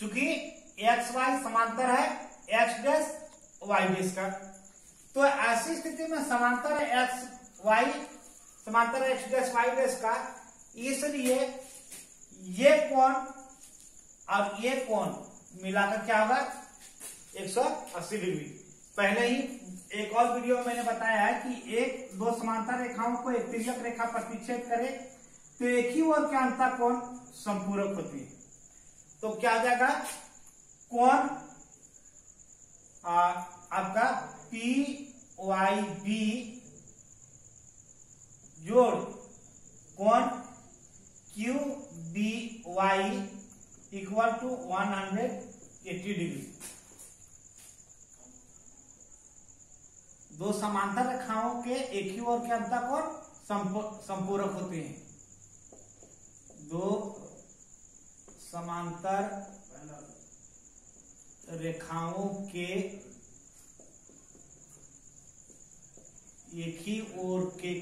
चूँकि x Y समांतर है एक्स डैश वाई डैश का। तो ऐसी स्थिति में समांतर है एक्स वाई समांतर है एक्स डैश वाई डैश का, इसलिए ये कोण और ये कोण मिलाकर क्या होगा? 180 डिग्री। पहले ही एक और वीडियो में मैंने बताया है कि एक, दो समांतर रेखाओं को एक तिरक रेखा प्रतिच्छेद करे तो एक ही ओर का अंतर कोण संपूरक होती है। तो क्या आ जाएगा? कोण आपका पी वाई बी जोड़। कौन? Q B Y equal to 180 degree दो समांतर रेखाओं के एक ही ओर के अंतर कोण संपूरक होते हैं। दो समांतर रेखाओं के एक ही ओर के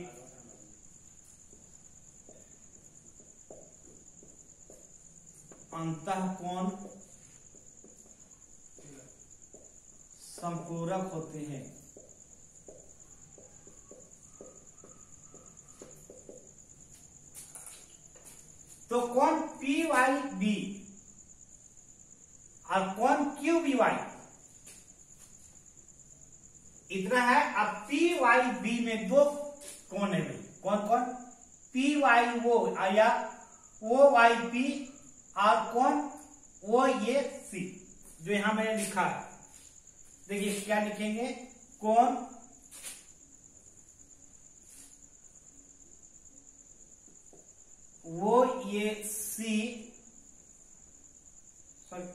अंत कोण संपूरक होते हैं। तो कौन पी वाई बी? और कौन क्यू बी वाई? इतना है, अब पी वाई बी में दो कौन है? भाई कौन कौन? पी वाई वो, या ओ वाई पी और कौन? ओ ये सी, जो यहाँ मैंने लिखा है। देखिए, क्या लिखेंगे? कौन वो ये सी सॉरी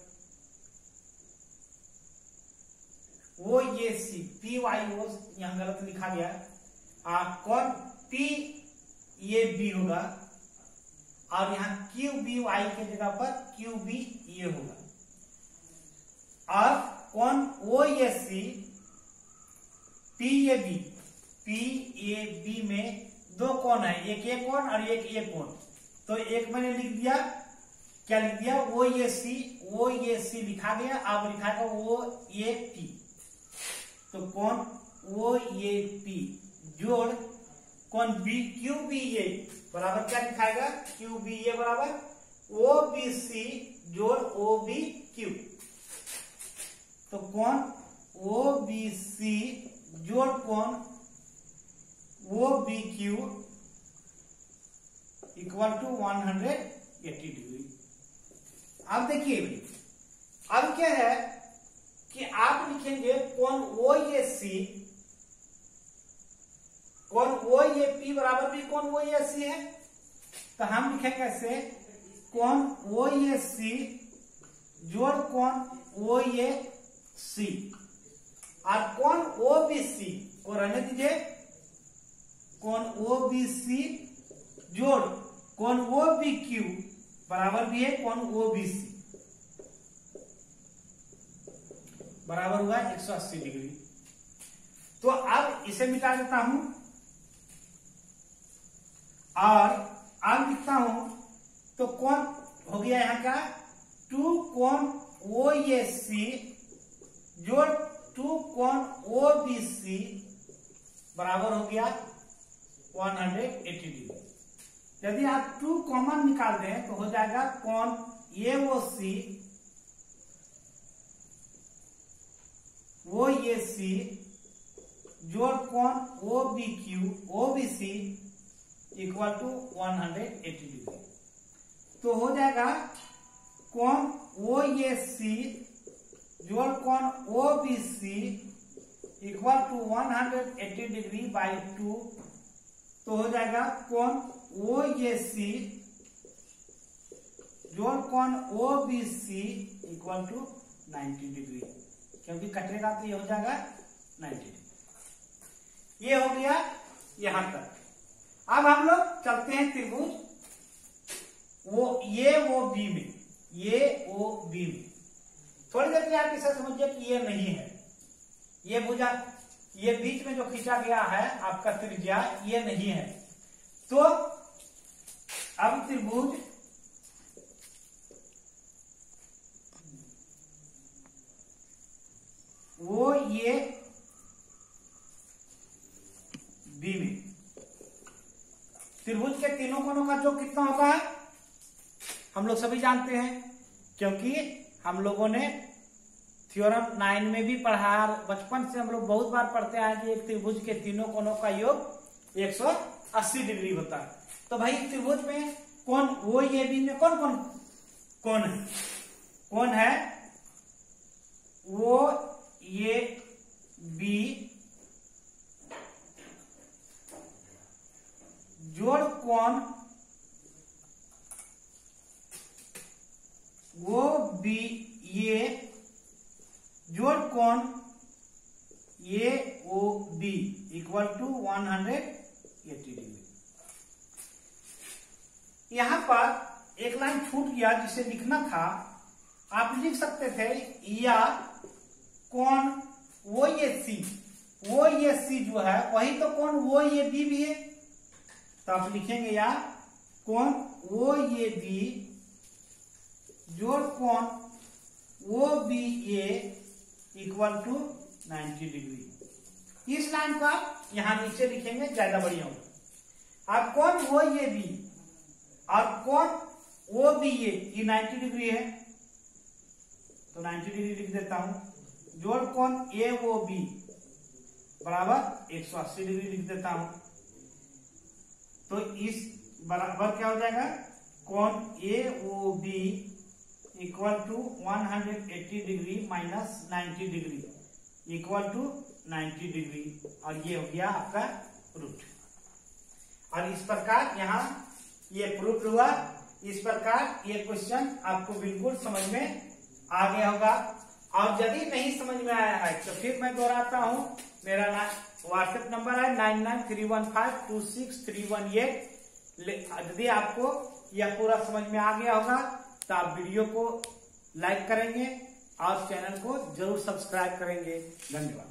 वो ये सी पी वाई ओ यहाँ गलत लिखा गया आ, कौन? पी ये बी होगा। और यहाँ क्यू बी वाई के जगह पर क्यू बी ये होगा। और कौन? O A C P A B P A B में दो कौन है? एक ये कौन और एक ये कौन? तो एक मैंने लिख दिया, क्या लिख दिया? ओ ए सी, ओ ए सी लिखा गया, अब लिखा गया ओ ए पी तो कौन? ओ ए पी जोड़, कौन? बी क्यू बी ए बराबर क्या लिखाएगा क्यू बी ए बराबर। ओ बी सी जोड़ ओ बी क्यू तो कौन? ओ बी सी जोड़, कौन? O B Q equal to 180 degree अब देखिए अब क्या है कि आप लिखेंगे कौन ओ ए सी कौन ओ ए पी बराबर भी कौन ओ ए सी है। तो हम लिखेंगे ऐसे कौन ओ ए सी जोड़ कौन ओ ए सी और कौन ओ बी सी को रहने दीजिए कौन ओ बी सी जोड़। कौन ओ बी क्यू बराबर भी है, कौन ओ बी सी बराबर हुआ 180 डिग्री। तो अब इसे मिटा देता हूँ और अब लिखता हूँ तो कौन हो गया यहाँ का टू कौन ओ ए सी जोड़ टू कौन ओ बी सी बराबर हो गया 180 डिग्री। यदि आप टू कॉमन निकाल दें तो हो जाएगा कौन? ए ओ सी वो ये सी जोड़ कौन? O B Q O B C equal to 180 degree तो हो जाएगा कौन? ओ ए सी जोड़ कौन? O B C equal to 180 degree by two तो हो जाएगा कौन? ओ ए सी जोड़ कौन O B C equal to 90 degree क्योंकि कटेगा तो ये हो जाएगा 90 डिग्री ये हो गया यहाँ तक. अब हम लोग चलते हैं त्रिभुज. वो, ये वो बी में, ये ओ बी में. थोड़ी देर लिए आप इसे समझिए कि ये नहीं है. ये भुजा, ये बीच में जो खींचा गया है, आपका त्रिज्या, ये नहीं है. तो अब त्रिभुज। वो ये बी में। त्रिभुज के तीनों कोणों का जो कितना होता है, हम लोग सभी जानते हैं, क्योंकि हम लोगों ने थ्योरम नाइन में भी पढ़ा बचपन से हम लोग बहुत बार पढ़ते आए कि एक त्रिभुज के तीनों कोणों का योग 180 डिग्री होता है। तो भाई त्रिभुज में कौन वो ये बी में कौन कौन? कौन है? कौन है? वो ये बी जोड़ कौन? वो बी ये जोड़ कौन? ये O B equal to 180 degree यहाँ पर एक लाइन छूट गया जिसे लिखना था। आप लिख सकते थे, या कौन, वो ये सी, वो ये सी जो है, वही तो कौन, वो ये बी भी है। तो आप लिखेंगे या कौन, वो ये बी जोड़ कौन, वो B A equal to 90 degree इस लाइन को आप यहाँ नीचे लिखेंगे, ज़्यादा बढ़िया होगा। अब कौन, वो ये बी और कौन ओ बी ये ये 90 डिग्री है। तो 90 डिग्री लिख देता हूँ। जोड़ कौन ए, वो बी, बराबर 180 डिग्री लिख देता हूँ। तो इस बराबर क्या हो जाएगा? कौन A O B equal to 180 degree minus 90 degree equal to 90 degree और ये हो गया आपका रूट और इस प्रकार यहाँ ये प्रूफ हुआ। इस प्रकार ये क्वेश्चन आपको बिल्कुल समझ में आ गया होगा। और यदि नहीं समझ में आया है तो फिर मैं दोहराता हूँ। मेरा व्हाट्सएप नंबर है nine nine three one five two six three one eight यदि आपको यह पूरा समझ में आ गया होगा तो आप वीडियो को लाइक करेंगे और चैनल को ज़रूर सब्सक्राइब करेंगे। धन्यवाद।